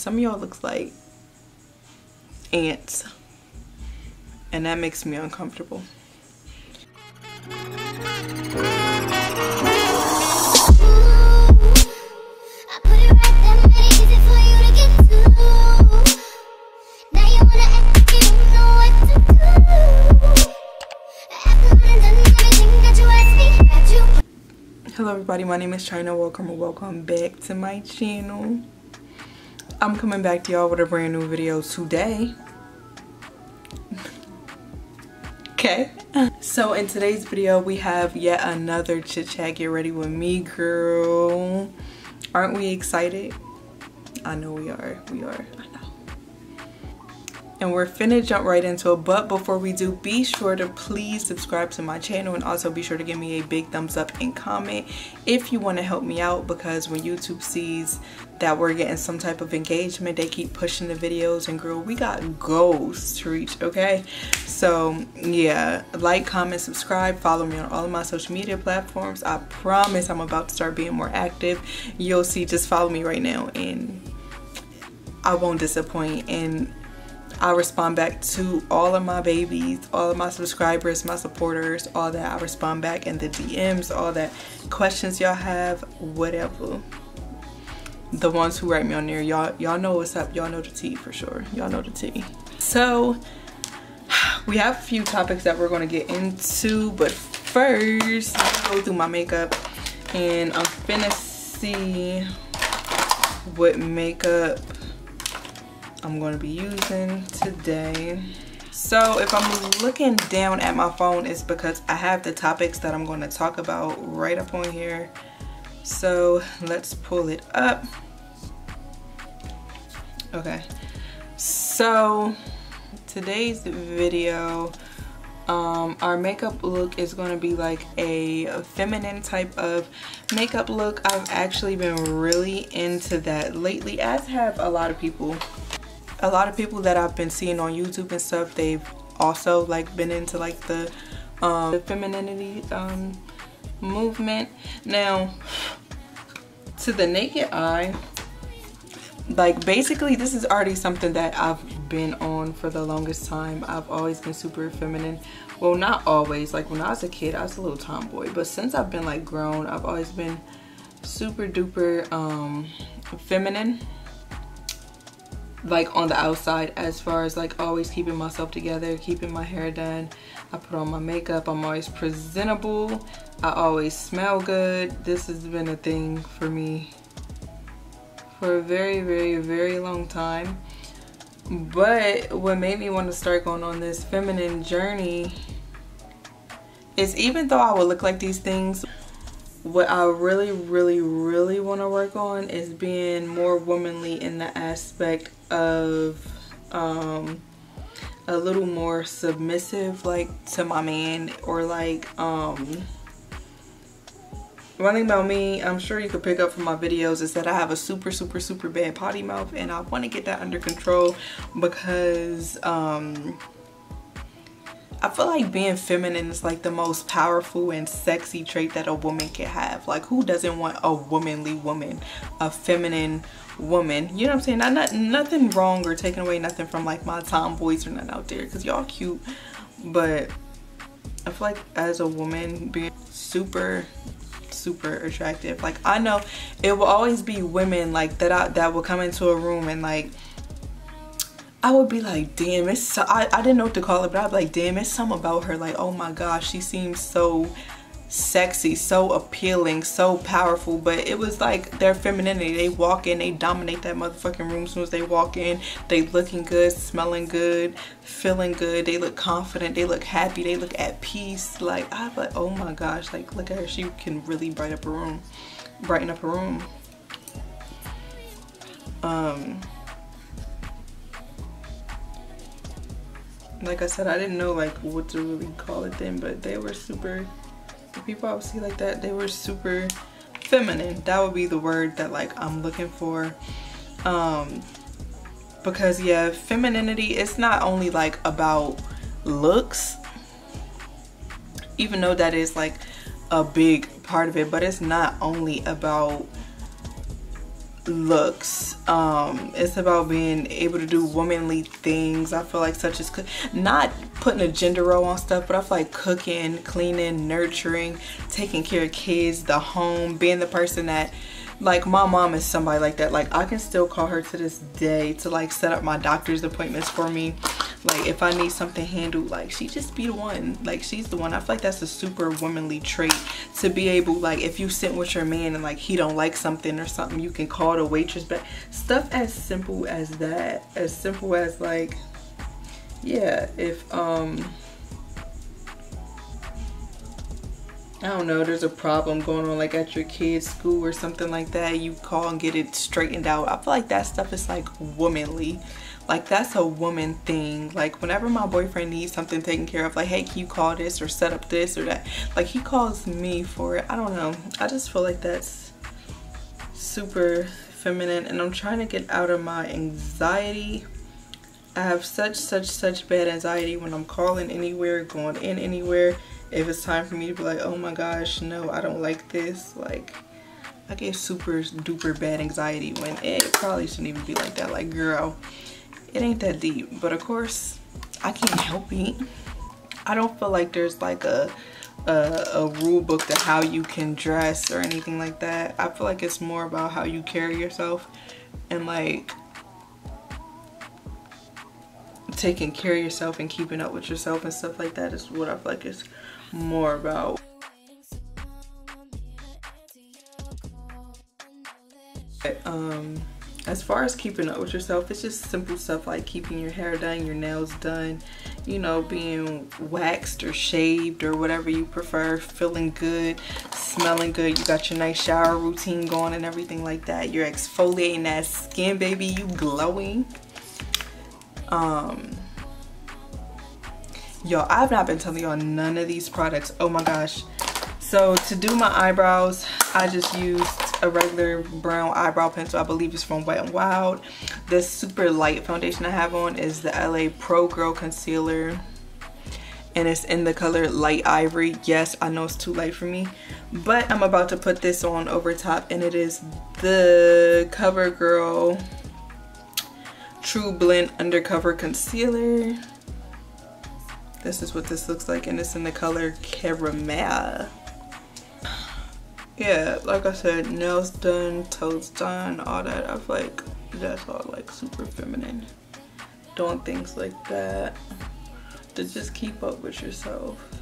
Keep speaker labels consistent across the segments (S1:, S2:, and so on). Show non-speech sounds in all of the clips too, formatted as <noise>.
S1: some of y'all looks like ants and that makes me uncomfortable Hello everybody, my name is Chyna. Welcome or welcome back to my channel. I'm coming back to y'all with a brand new video today. okay. So in today's video, we have yet another chit chat. Get ready with me, girl. Aren't we excited? I know we are. We are and we're finna jump right into it. But before we do be sure to please subscribe to my channel and also be sure to give me a big thumbs up and comment if you want to help me out because when YouTube sees that we're getting some type of engagement they keep pushing the videos and girl we got goals to reach okay? So yeah like comment subscribe follow me on all of my social media platforms. I promise I'm about to start being more active. You'll see just follow me right now and I won't disappoint. And I respond back to all of my babies, all of my subscribers, my supporters, all that. I respond back in the DMs, all that questions y'all have, whatever. The ones who write me on there, y'all y'all know what's up. Y'all know the tea for sure. Y'all know the tea. So we have a few topics that we're gonna get into, but first, let me go through my makeup and I'm finna see what makeup I'm going to be using today. So if I'm looking down at my phone, it's because I have the topics that I'm going to talk about right up on here. So let's pull it up. Okay. So today's video, um, our makeup look is going to be like a feminine type of makeup look. I've actually been really into that lately, as have a lot of people a lot of people that I've been seeing on YouTube and stuff, they've also like been into like the, um, the femininity um, movement. Now, to the naked eye, like basically this is already something that I've been on for the longest time. I've always been super feminine. Well, not always. Like when I was a kid, I was a little tomboy. But since I've been like grown, I've always been super duper um, feminine like on the outside as far as like always keeping myself together keeping my hair done. I put on my makeup. I'm always presentable. I always smell good. This has been a thing for me for a very very very long time. But what made me want to start going on this feminine journey is even though I would look like these things what I really, really, really want to work on is being more womanly in the aspect of um, a little more submissive, like to my man, or like, um, one thing about me, I'm sure you could pick up from my videos, is that I have a super, super, super bad potty mouth, and I want to get that under control because, um, I feel like being feminine is like the most powerful and sexy trait that a woman can have. Like who doesn't want a womanly woman, a feminine woman? You know what I'm saying? Not, not nothing wrong or taking away nothing from like my tomboys or nothing out there because y'all cute. But I feel like as a woman being super super attractive. Like I know it will always be women like that I, that will come into a room and like I would be like, damn, it's so, I, I didn't know what to call it, but I'd be like, damn, it's something about her. Like, oh my gosh, she seems so sexy, so appealing, so powerful. But it was like their femininity. They walk in, they dominate that motherfucking room as soon as they walk in. They looking good, smelling good, feeling good. They look confident, they look happy, they look at peace. Like, I'm like, oh my gosh, like, look at her. She can really brighten up a room, brighten up a room. Um, like I said, I didn't know like what to really call it then, but they were super, the people I would see like that, they were super feminine. That would be the word that like I'm looking for. Um, because yeah, femininity, it's not only like about looks, even though that is like a big part of it, but it's not only about looks um it's about being able to do womanly things. I feel like such as not putting a gender role on stuff but i feel like cooking cleaning nurturing taking care of kids the home being the person that like my mom is somebody like that. Like i can still call her to this day to like set up my doctor's appointments for me. Like if i need something handled like she just be the one. Like she's the one. I feel like that's a super womanly trait to be able like if you sit with your man and like he don't like something or something you can call the waitress. But stuff as simple as that as simple as like yeah if um I don't know, there's a problem going on like at your kid's school or something like that, you call and get it straightened out. I feel like that stuff is like womanly. Like that's a woman thing. Like whenever my boyfriend needs something taken care of, like, hey, can you call this or set up this or that? Like he calls me for it. I don't know. I just feel like that's super feminine and I'm trying to get out of my anxiety. I have such, such, such bad anxiety when I'm calling anywhere, going in anywhere if it's time for me to be like oh my gosh no I don't like this like I get super duper bad anxiety when it probably shouldn't even be like that. Like girl it ain't that deep. But of course I can't help it. I don't feel like there's like a a, a rule book to how you can dress or anything like that. I feel like it's more about how you carry yourself and like taking care of yourself and keeping up with yourself and stuff like that is what I feel like is more about. Um, as far as keeping up with yourself, it's just simple stuff like keeping your hair done, your nails done, you know, being waxed or shaved or whatever you prefer, feeling good, smelling good. You got your nice shower routine going and everything like that. You're exfoliating that skin, baby. You glowing. Um, y'all i've not been telling y'all none of these products. Oh my gosh. So to do my eyebrows i just used a regular brown eyebrow pencil. I believe it's from wet and wild. This super light foundation i have on is the la pro girl concealer. And it's in the color light ivory. Yes i know it's too light for me but i'm about to put this on over top and it is the covergirl true blend undercover concealer this is what this looks like and it's in the color caramel. Yeah like i said nails done toes done all that. I feel like that's all like super feminine. Doing things like that to just keep up with yourself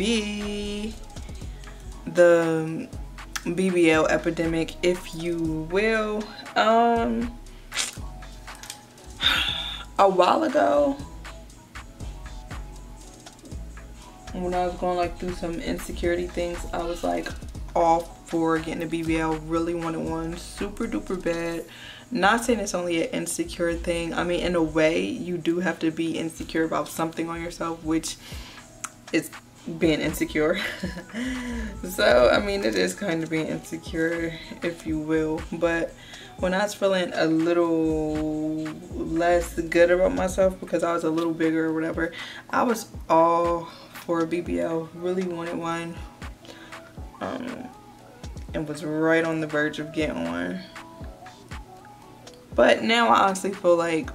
S1: be the BBL epidemic, if you will. Um, a while ago, when I was going like through some insecurity things, I was like all for getting a BBL. Really wanted one, super duper bad not saying it's only an insecure thing i mean in a way you do have to be insecure about something on yourself which is being insecure. <laughs> So i mean it is kind of being insecure if you will. But when i was feeling a little less good about myself because i was a little bigger or whatever i was all for a bbl really wanted one. Um and was right on the verge of getting one. But now I honestly feel like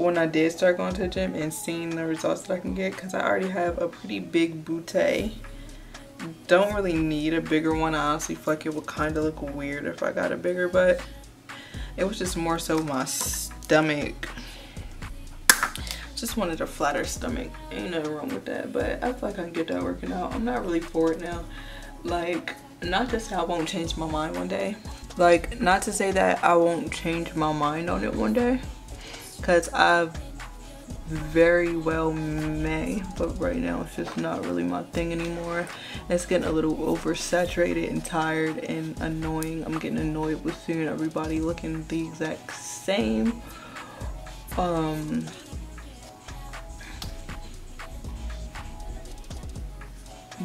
S1: when I did start going to the gym and seeing the results that I can get because I already have a pretty big bootay. Don't really need a bigger one. I honestly feel like it would kind of look weird if I got a bigger butt. it was just more so my stomach. Just wanted a flatter stomach. Ain't nothing wrong with that but I feel like I can get that working out. I'm not really for it now. Like not to say I won't change my mind one day like not to say that I won't change my mind on it one day because I've very well may but right now it's just not really my thing anymore. It's getting a little oversaturated and tired and annoying. I'm getting annoyed with seeing everybody looking the exact same. Um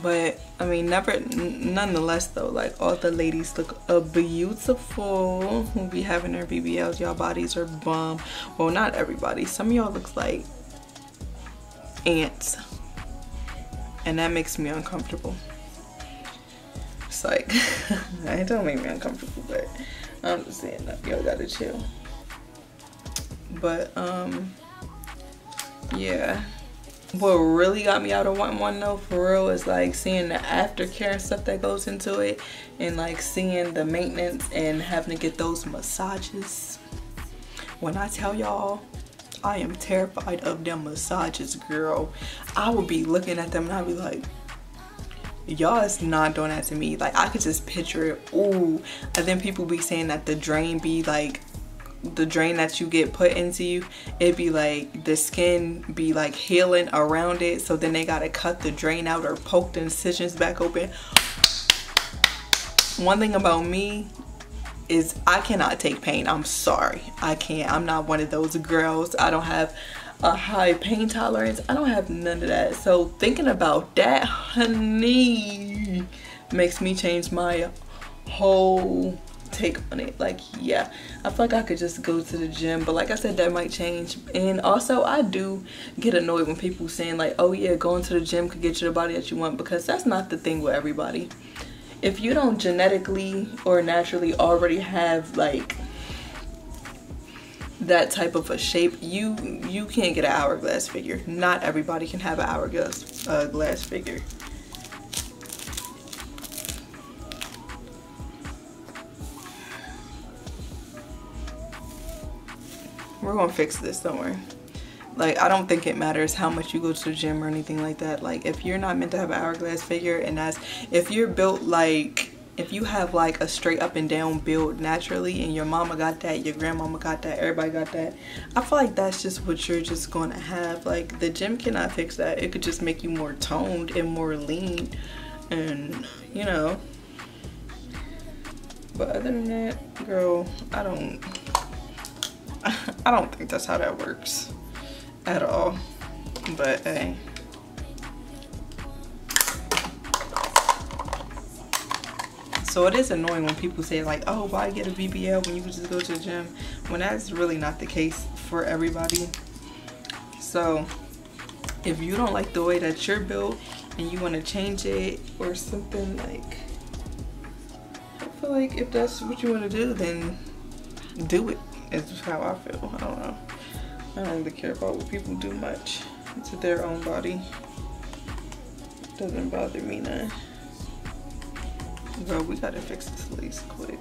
S1: but I mean never nonetheless though like all the ladies look uh, beautiful. Who be having their BBLs y'all bodies are bomb. Well not everybody. Some of y'all looks like ants. And that makes me uncomfortable. It's like <laughs> it don't make me uncomfortable but I'm just saying that y'all gotta chill. But um yeah what really got me out of one one though for real is like seeing the aftercare and stuff that goes into it and like seeing the maintenance and having to get those massages. When i tell y'all i am terrified of them massages girl. I would be looking at them and i'd be like y'all is not doing that to me. Like i could just picture it. Ooh. And then people be saying that the drain be like the drain that you get put into you it be like the skin be like healing around it. So then they gotta cut the drain out or poke the incisions back open. One thing about me is I cannot take pain. I'm sorry. I can't. I'm not one of those girls. I don't have a high pain tolerance. I don't have none of that. So thinking about that honey makes me change my whole take on it. Like yeah i feel like i could just go to the gym but like i said that might change. And also i do get annoyed when people saying like oh yeah going to the gym could get you the body that you want because that's not the thing with everybody. If you don't genetically or naturally already have like that type of a shape you you can't get an hourglass figure. Not everybody can have an hourglass uh, glass figure we're gonna fix this don't worry. Like i don't think it matters how much you go to the gym or anything like that. Like if you're not meant to have an hourglass figure and that's if you're built like if you have like a straight up and down build naturally and your mama got that your grandmama got that everybody got that i feel like that's just what you're just to have. Like the gym cannot fix that. It could just make you more toned and more lean and you know. But other than that girl i don't I don't think that's how that works at all. But hey. So it is annoying when people say like, oh, why get a BBL when you can just go to the gym? When that's really not the case for everybody. So if you don't like the way that you're built and you want to change it or something like, I feel like if that's what you want to do, then do it is how I feel. I don't know. I don't really care about what people do much. It's their own body. Doesn't bother me none. Girl, we gotta fix this lace quick.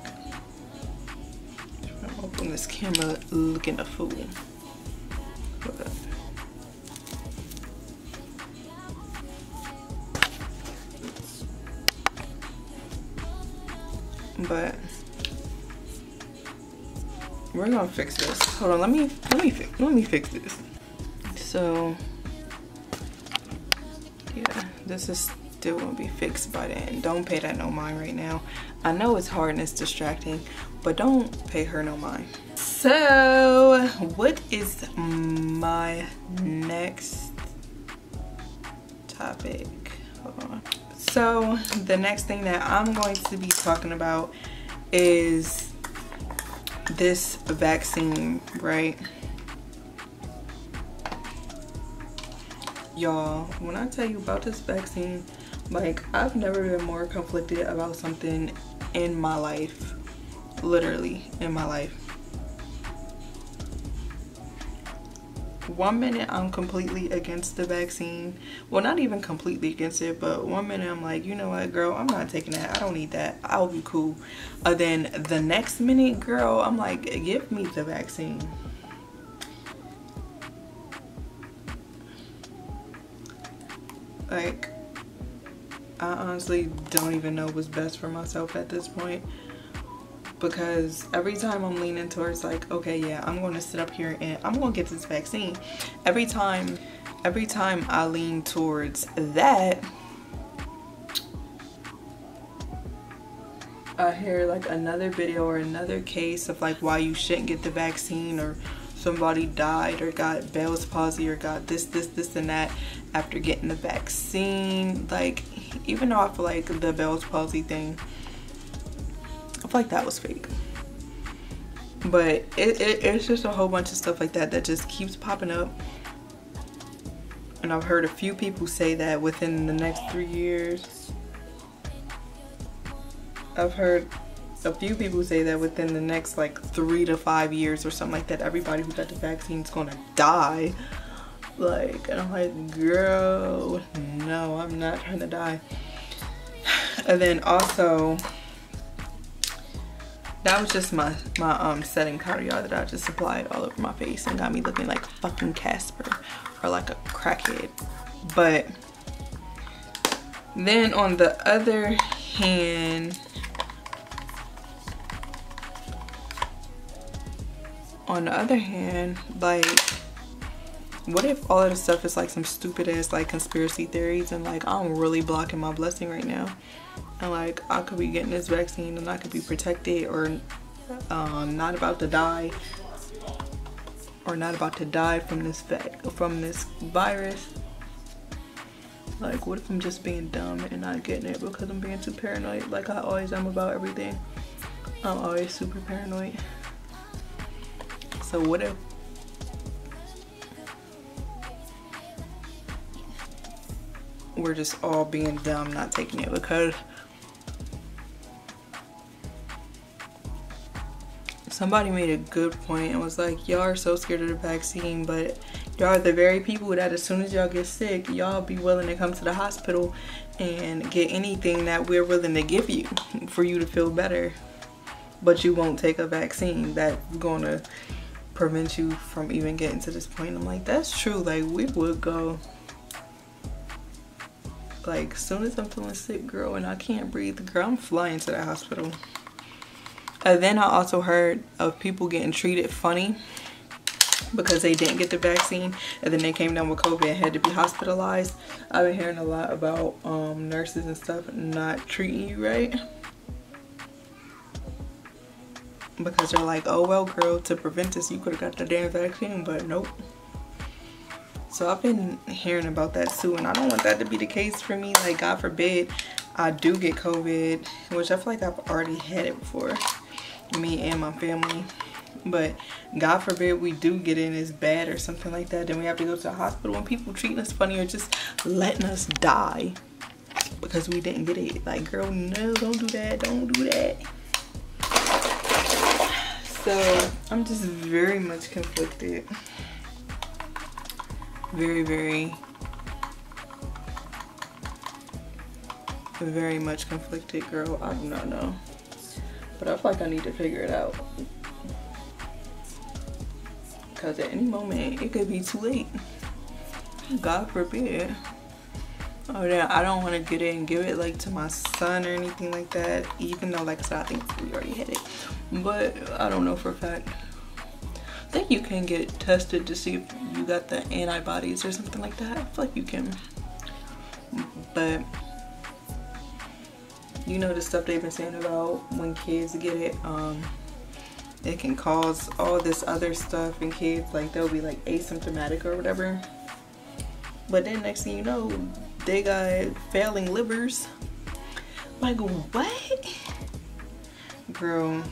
S1: I'm open this camera looking a fool. But we're gonna fix this. Hold on, let me let me fix let me fix this. So yeah, this is still gonna be fixed by then. Don't pay that no mind right now. I know it's hard and it's distracting, but don't pay her no mind. So what is my next topic? So the next thing that I'm going to be talking about is this vaccine, right? Y'all, when I tell you about this vaccine, like I've never been more conflicted about something in my life. Literally in my life. One minute I'm completely against the vaccine. Well, not even completely against it, but one minute I'm like, you know what, girl, I'm not taking that. I don't need that. I'll be cool. Uh, then the next minute, girl, I'm like, give me the vaccine. Like, I honestly don't even know what's best for myself at this point. Because every time I'm leaning towards like, okay, yeah, I'm going to sit up here and I'm going to get this vaccine. Every time, every time I lean towards that, I hear like another video or another case of like why you shouldn't get the vaccine or somebody died or got Bell's palsy or got this, this, this, and that after getting the vaccine. Like, even though I feel like the Bell's palsy thing, like that was fake. But it, it, it's just a whole bunch of stuff like that that just keeps popping up. And I've heard a few people say that within the next three years. I've heard a few people say that within the next like three to five years or something like that, everybody who got the vaccine is gonna die. Like, and I'm like, girl, no, I'm not trying to die. <sighs> And then also, that was just my my um setting y'all that I just applied all over my face and got me looking like fucking Casper or like a crackhead. But then on the other hand, on the other hand, like, what if all of this stuff is like some stupid ass like conspiracy theories and like I'm really blocking my blessing right now and like I could be getting this vaccine and I could be protected or um, not about to die or not about to die from this from this virus. Like what if I'm just being dumb and not getting it because I'm being too paranoid? Like I always am about everything. I'm always super paranoid. So what if we're just all being dumb not taking it because somebody made a good point and was like y'all are so scared of the vaccine but y'all are the very people that as soon as y'all get sick y'all be willing to come to the hospital and get anything that we're willing to give you <laughs> for you to feel better. But you won't take a vaccine that's gonna prevent you from even getting to this point. I'm like that's true. Like we would go. Like soon as i'm feeling sick girl and i can't breathe girl i'm flying to the hospital and then I also heard of people getting treated funny because they didn't get the vaccine and then they came down with COVID and had to be hospitalized. I've been hearing a lot about um, nurses and stuff not treating you right. Because they're like, oh well girl, to prevent this you could have got the damn vaccine, but nope. So I've been hearing about that too and I don't want that to be the case for me. Like God forbid I do get COVID, which I feel like I've already had it before me and my family. But god forbid we do get in as bad or something like that then we have to go to the hospital. And people treating us funny or just letting us die because we didn't get it. Like girl no don't do that don't do that. So i'm just very much conflicted. Very very very much conflicted girl. I do not know but I feel like I need to figure it out. Because at any moment, it could be too late. God forbid. Oh yeah, I don't want to get it and give it like to my son or anything like that. Even though, like I said, I think we already had it. But I don't know for a fact. I think you can get tested to see if you got the antibodies or something like that. I feel like you can. But you know the stuff they've been saying about when kids get it um it can cause all this other stuff in kids like they'll be like asymptomatic or whatever. But then next thing you know they got failing livers. Like what? Girl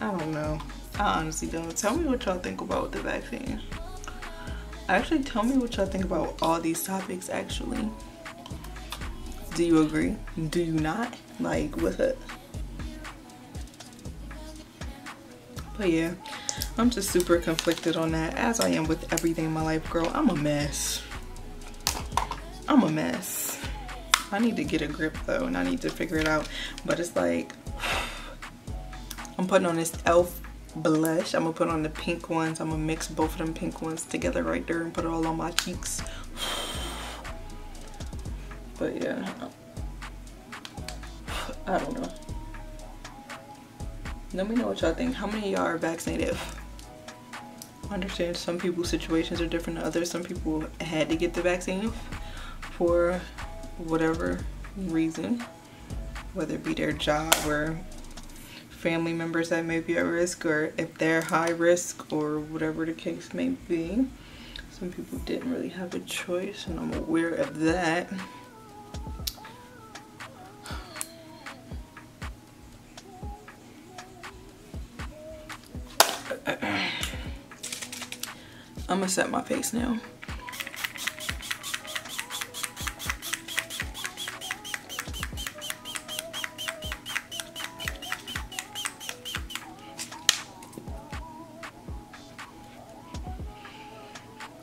S1: i don't know. I honestly don't. Tell me what y'all think about the vaccine. Actually tell me what y'all think about all these topics actually. Do you agree? Do you not like with it. But yeah i'm just super conflicted on that. As i am with everything in my life girl i'm a mess. I'm a mess. I need to get a grip though and i need to figure it out. But it's like <sighs> i'm putting on this elf blush. I'm gonna put on the pink ones. I'm gonna mix both of them pink ones together right there and put it all on my cheeks. <sighs> But yeah I don't know. let me know what y'all think. How many of y'all are vaccinated? Understand some people's situations are different than others. Some people had to get the vaccine for whatever reason whether it be their job or family members that may be at risk or if they're high risk or whatever the case may be. Some people didn't really have a choice and I'm aware of that I'm gonna set my face now.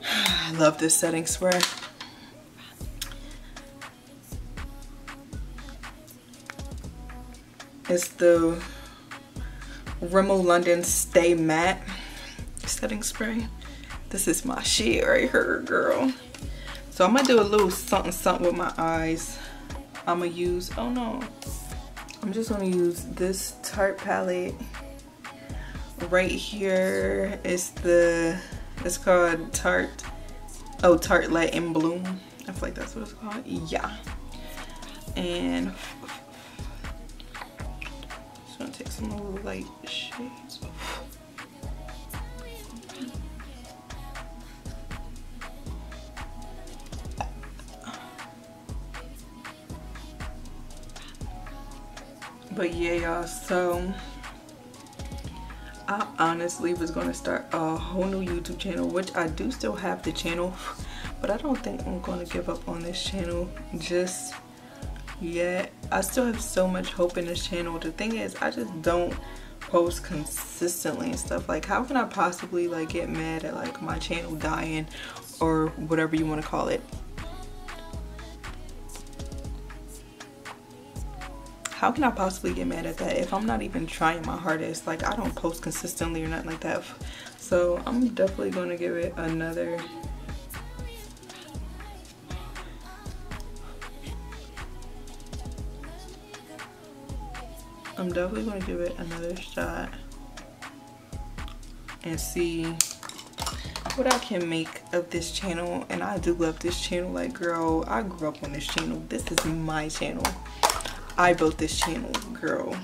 S1: I <sighs> love this setting spray. It's the Rimmel London Stay Matte setting spray. This is my shit right here, girl. So I'm gonna do a little something something with my eyes. I'm gonna use, oh no. I'm just gonna use this Tarte palette right here. It's the, it's called Tarte, oh Tartelette in Bloom. I feel like that's what it's called, yeah. And just gonna take some little light shades. But yeah y'all so I honestly was gonna start a whole new YouTube channel which I do still have the channel but I don't think I'm gonna give up on this channel just yet. I still have so much hope in this channel. The thing is I just don't post consistently and stuff. Like how can I possibly like get mad at like my channel dying or whatever you want to call it how can I possibly get mad at that if I'm not even trying my hardest? Like I don't post consistently or nothing like that. So I'm definitely going to give it another I'm definitely going to give it another shot and see what I can make of this channel and I do love this channel like girl I grew up on this channel this is my channel I built this channel, girl.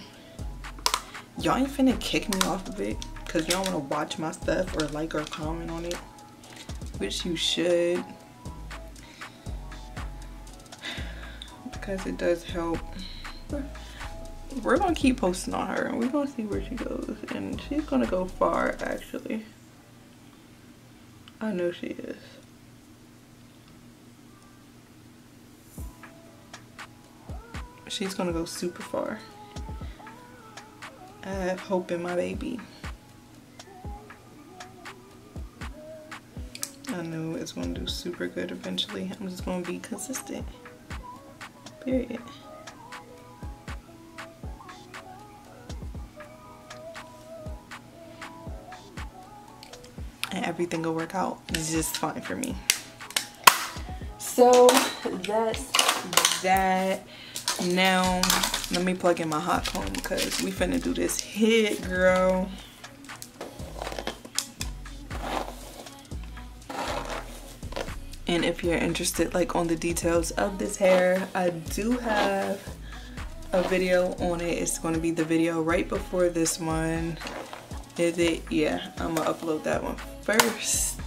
S1: Y'all ain't finna kick me off of it because y'all wanna watch my stuff or like or comment on it, which you should. <sighs> Because it does help. We're gonna keep posting on her and we're gonna see where she goes. And she's gonna go far, actually. I know she is. She's gonna go super far. I have hope in my baby. I know it's gonna do super good eventually. I'm just gonna be consistent. Period. And everything will work out just fine for me. So that's that now let me plug in my hot comb because we finna do this hit girl. And if you're interested like on the details of this hair i do have a video on it. It's to be the video right before this one. Is it? Yeah i'm gonna upload that one first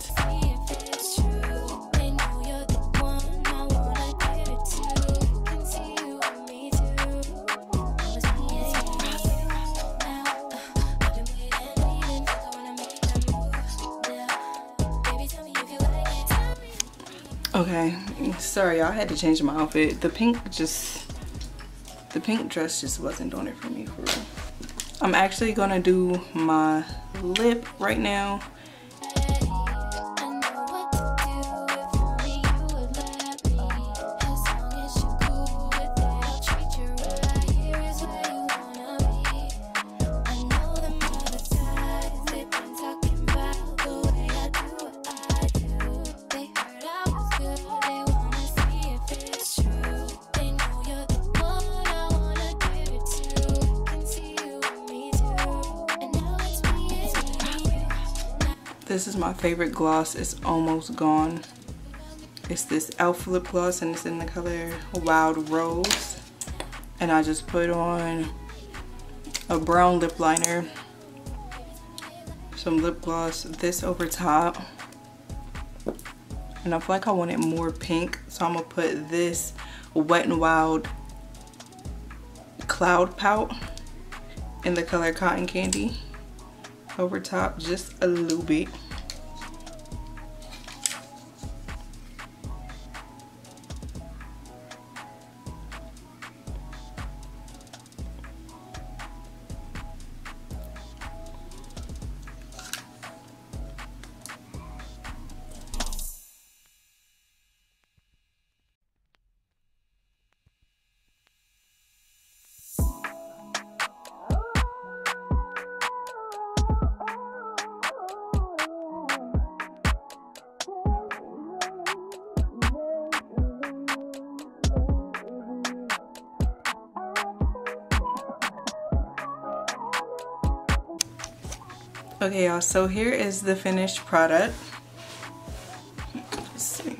S1: Okay, sorry, I had to change my outfit. The pink just, the pink dress just wasn't doing it for me for real. I'm actually gonna do my lip right now. This is my favorite gloss. It's almost gone. It's this e.l.f. lip gloss and it's in the color Wild Rose. And I just put on a brown lip liner, some lip gloss, this over top. And I feel like I wanted more pink, so I'm gonna put this Wet n Wild Cloud Pout in the color Cotton Candy over top just a little bit. Okay y'all, so here is the finished product. Let's see.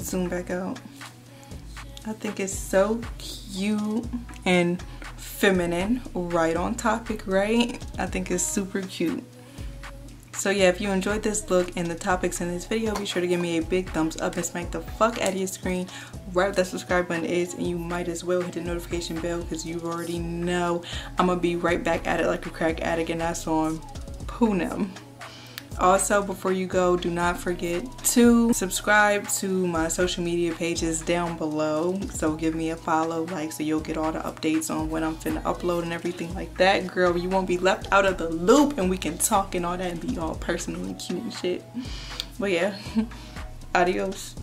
S1: Zoom back out. I think it's so cute and feminine, right on topic, right? I think it's super cute. So yeah, if you enjoyed this look and the topics in this video, be sure to give me a big thumbs up and smack the fuck out of your screen right where that subscribe button is and you might as well hit the notification bell because you already know I'm gonna be right back at it like a crack addict and that's on Poonem. Also, before you go, do not forget to subscribe to my social media pages down below. So give me a follow, like, so you'll get all the updates on when I'm finna upload and everything like that. Girl, you won't be left out of the loop and we can talk and all that and be all personal and cute and shit. But yeah, <laughs> adios.